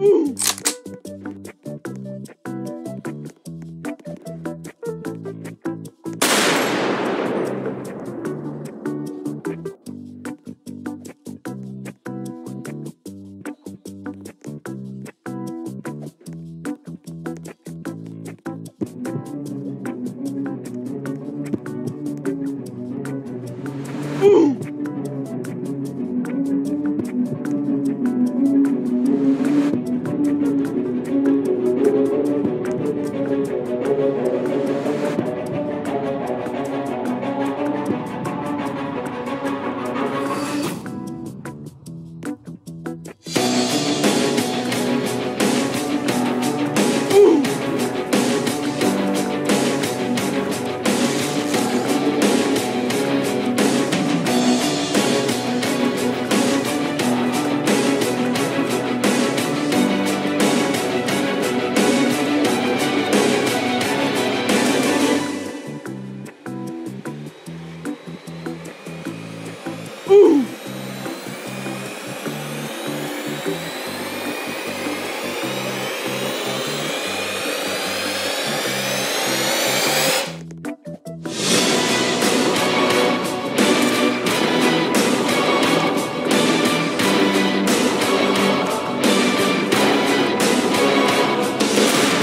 Ooh. Ooh.